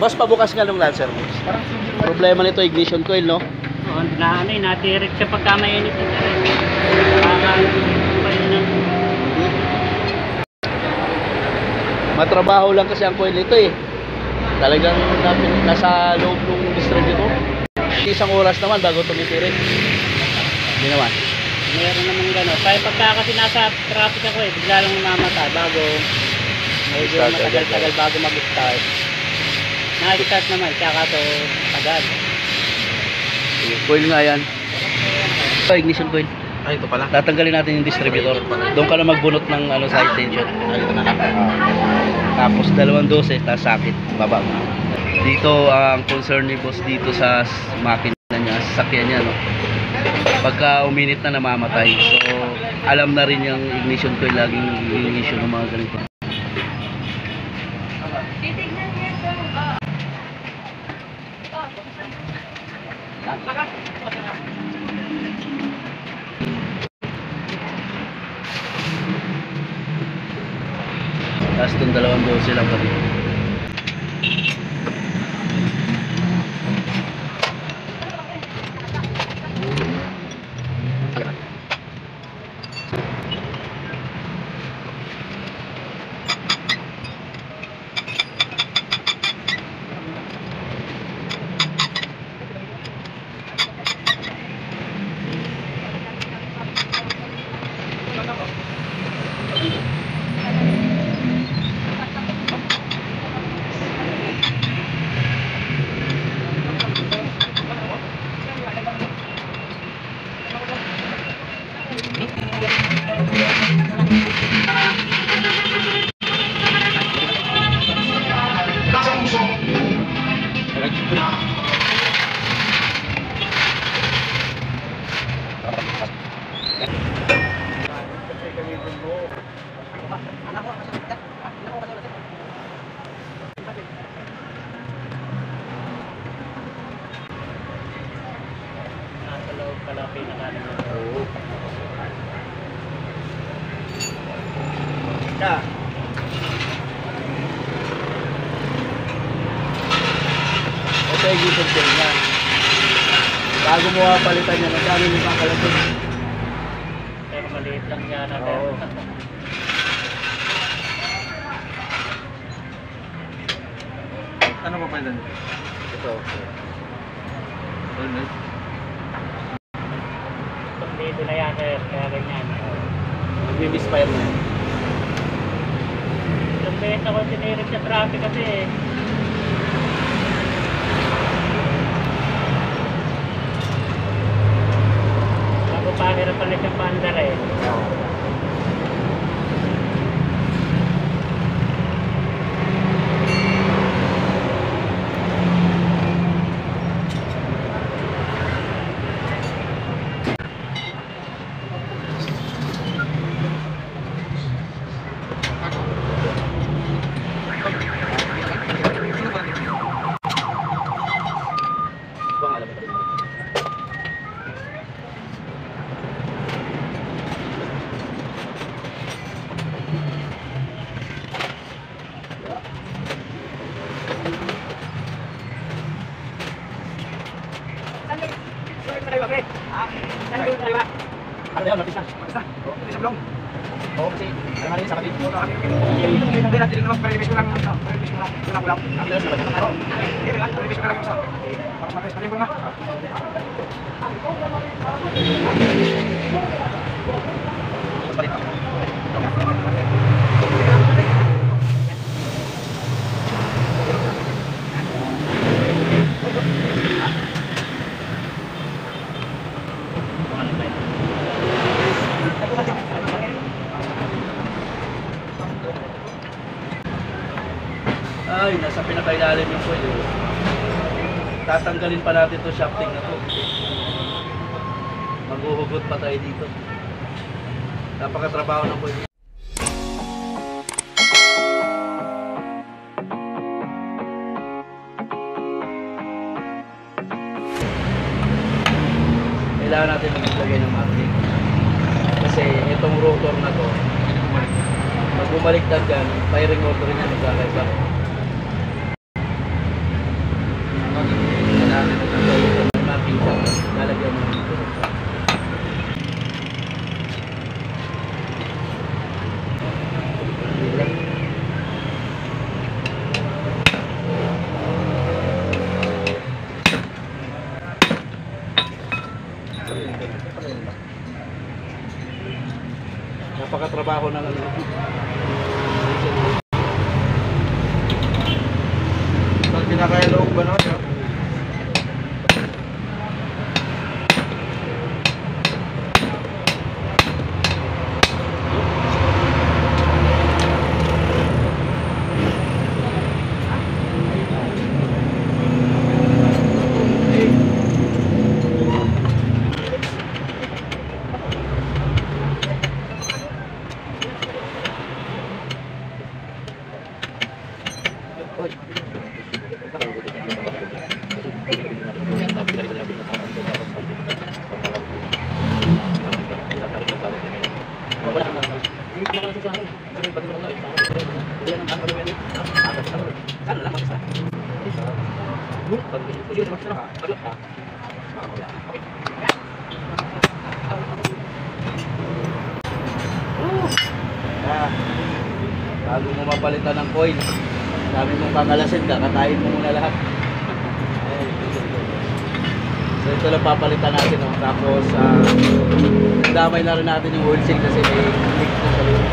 Boss, pabukas nga ng lancer, boss. Problema nito, ignition coil, no? Oh, na ano eh, natirik siya pagka yun ng Matrabaho lang kasi ang coil nito, eh. Talagang nasa loob ng distributor. Isang oras naman bago tumitirik. Hindi naman. meron naman gano'n. Kaya pagka kasi nasa traffic ako eh, bigla lang namamatay bago medyo matagal-tagal bago mag-start. Na-start naman, tsaka to agad. Coil nga yan. Ito, ignition coil. Ay, ito pala. Tatanggalin natin yung distributor. Doon ka na magbunot ng ano, sa extension. Ay, ito na lang. Tapos dalawang dose, tapos sakit, baba. Dito, ang concern ni boss dito sa makina niya, sa sakyan niya, no? Pagka uminit na namamatay. So, alam na rin yung ignition coil, laging ignition ng mga ganito. Tapos itong dalawang dose lang kami. Nasa loob pala pinakaano. Na. Ito yung ignition coil niya. Bago mo palitan niya, magkano yung kakalapin? Pero maliit lang yan. ah, Oo. Ano pa pala? Ito. Alright. Itong dito na yan, sir. Kaya ganyan. Nag-misfire na. Yung beses ako tinirik sa traffic kasi eh. Bago pa hirap pala siyang paandar eh. Bang alam mo. Ano yan, lapis na. Basta. Ito sa blong. Oo, kasi ano nga rin sa kapit. Hindi natin naman pre-release ko lang. Pre-release ko lang. Kulang kulang. Ang dalas na ba? Oo. Hindi lang. Pre-release ko lang yung isa. Tapos matis pa rin ko na. Palit ako. Ay, nasa pinakailalim yung coil. eh. Tatanggalin pa natin to shafting na to. Maghuhugot pa tayo dito. Napakatrabaho ng coil. Kailangan natin maglagay ng magnet. Kasi itong rotor na to, pag bumaliktad dyan, firing rotor niya magkakaiba. Trabaho ng ano. Pag pinakailaog ba naman yun? Ah, bago mo mapalitan ng coin, sabi mong kakalasin ka, katayin mo muna lahat. So ito lang papalitan natin. No? Tapos, ah, damay na rin natin yung oil seal kasi may leak na sa loob.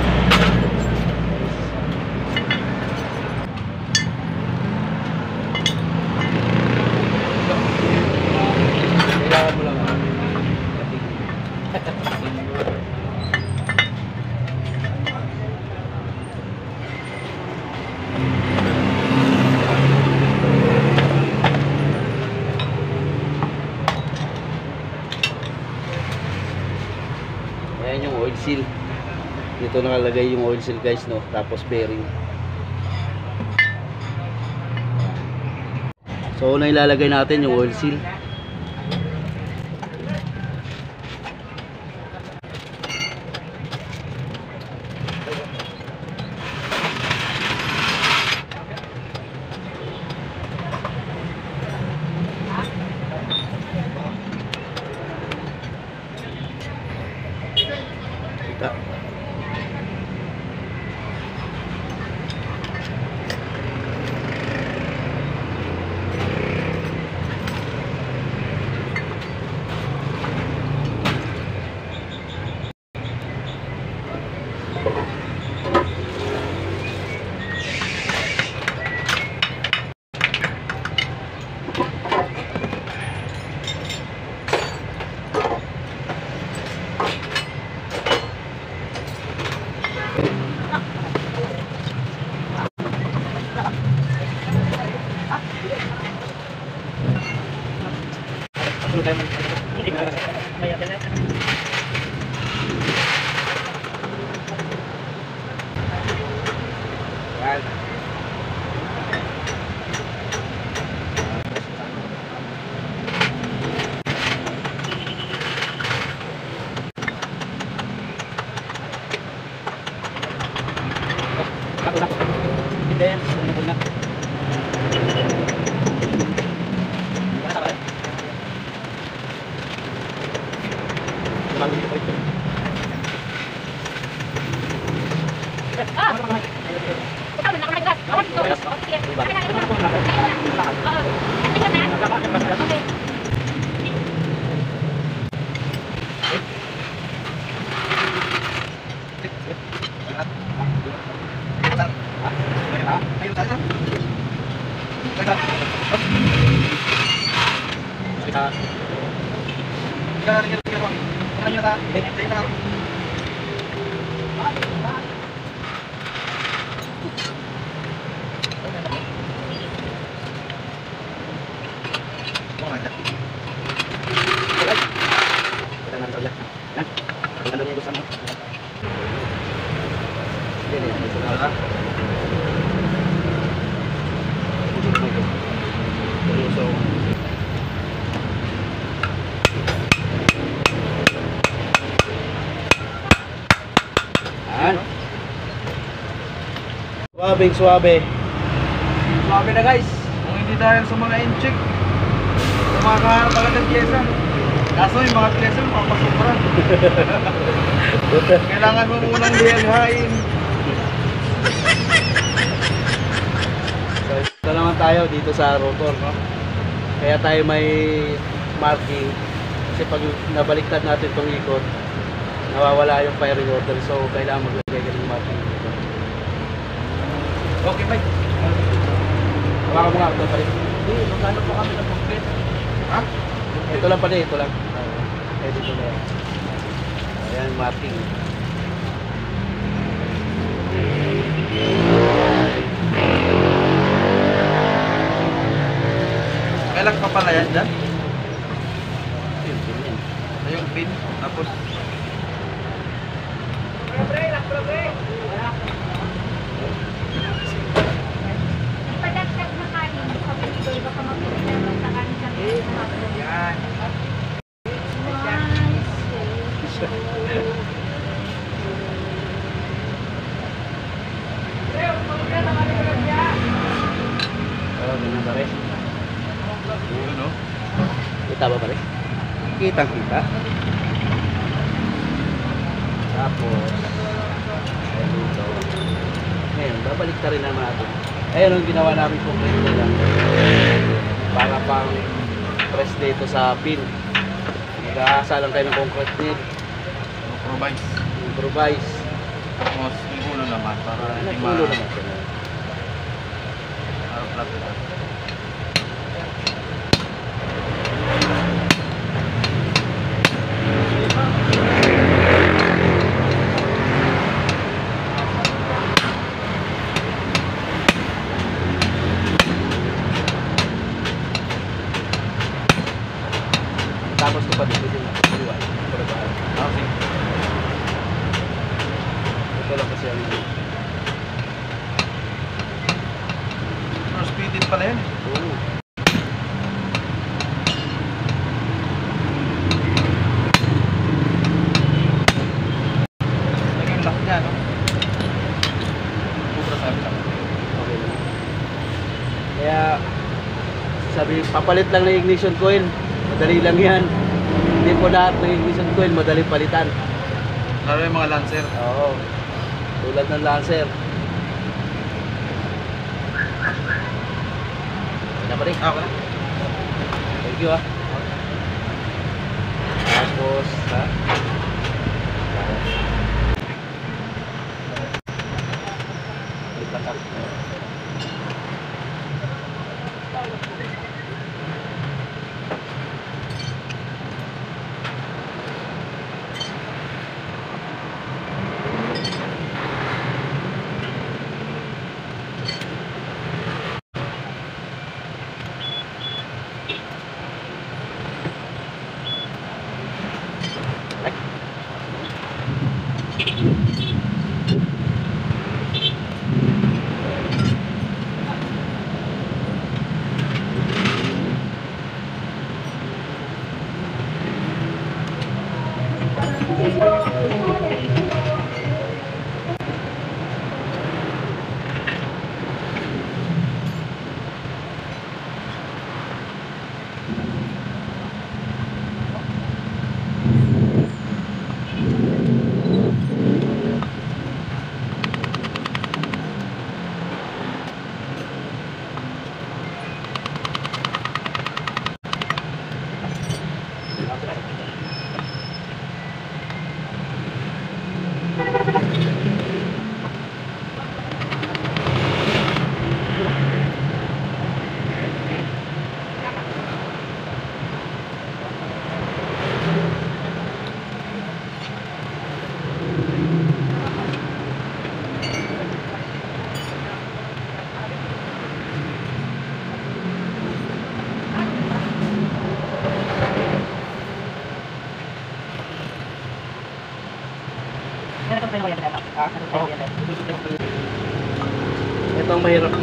Kailangan mo lang. ah. Ayan yung oil seal. Dito nakalagay yung oil seal guys no. Tapos bearing. So una ilalagay natin yung oil seal. Suwabing suwabe. Sabi na guys, kung hindi dahil sa mga incheck, sa mga kaharap talaga ng pyesa. Kaso yung mga pyesa, mapasubra. Kailangan mo munang lihalhain. So, ito naman tayo dito sa rotor, no? Kaya tayo may marking kasi pag nabaliktad natin itong ikot, nawawala yung firing order. So, kailangan maglagay ng marking. Okay, bye. Hawakan mo nga ito pa rin. Hindi, magkano po kami ng complete? Ha? Ito lang pala, ito lang. Eh, dito na yan. Ayan, marking. Kailan pa pala yan dyan? Ayun, yun yan. Yung pin, tapos... Padagdag na kanin sa pinigol, baka mapili naman sa kanin sa Yan. Oh, ganyan pa rin. Yun, no? Kita ba pare? Kitang kita. Tapos, ayun dito. Ngayon, babalik na rin naman natin. Ayun ang ginawa namin complete nila. Para pang press dito sa pin. Nag-aasa lang tayo ng concrete nail. Improvise. Improvise. Tapos yung ulo naman para hindi ma... Nagtulo naman. Para flat lang. Papalit lang ng ignition coil. Madali lang yan. Hindi po lahat ng ignition coil madali palitan. Lalo yung mga lancer. Oo. Tulad ng Lancer. Na pa rin? Ah, wala. Thank you ah. Tapos, ha?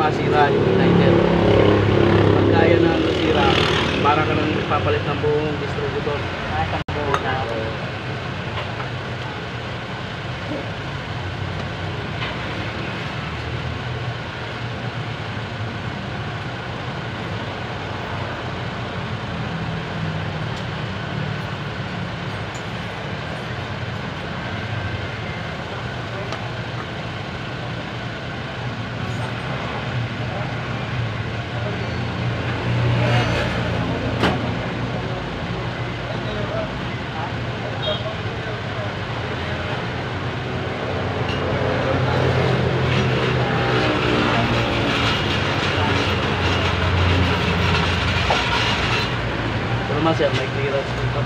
Masira yung igniter. Pagka yan ang nasira, para ka nang papalit ng naman sir, may clearance dito.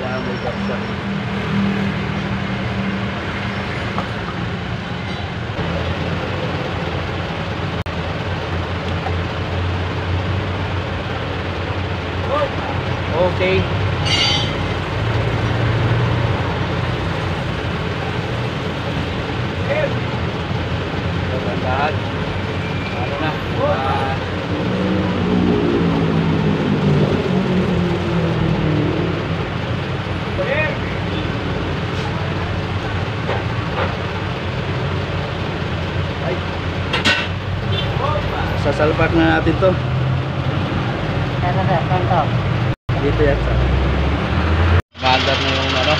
Kailangan may kapsa. Okay. Dahan-dahan. Ano na? Ah, ay. Sasalpak na natin to. Kanto. Dito yan sa Maandar na yung ano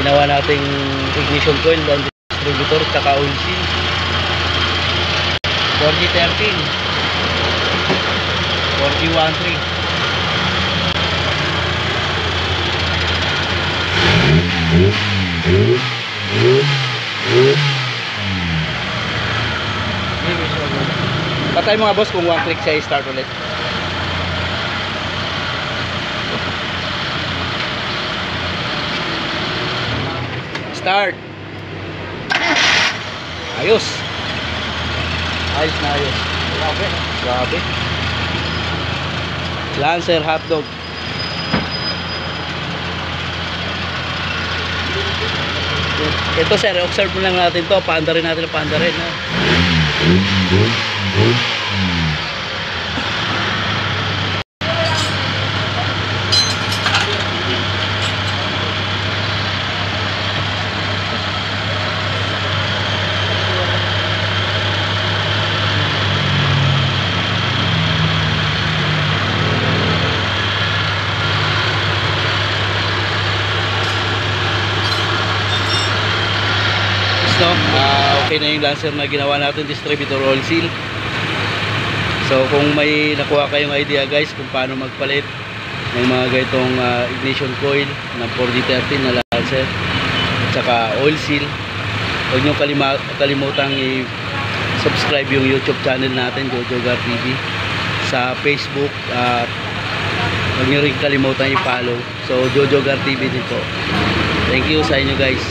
Ginawa nating ignition coil doon distributor tsaka oil seal. 4013 4013 Patay mga boss kung one click siya i-start ulit. Start. Ayos. Ayos na ayos. Grabe. Grabe. Lancer hotdog. Ito sir, observe mo lang natin to. Paanda rin natin, paanda rin. Ha? No? Ah, okay na yung lancer na ginawa natin distributor oil seal so kung may nakuha kayong idea guys kung paano magpalit ng mga ganitong ah, ignition coil ng 4D13 na lancer at saka oil seal huwag nyo kalima, kalimutang i-subscribe yung youtube channel natin Jojo Gar TV sa facebook at huwag nyo rin kalimutan i-follow. So Jojo Gar TV din po. Thank you sa inyo guys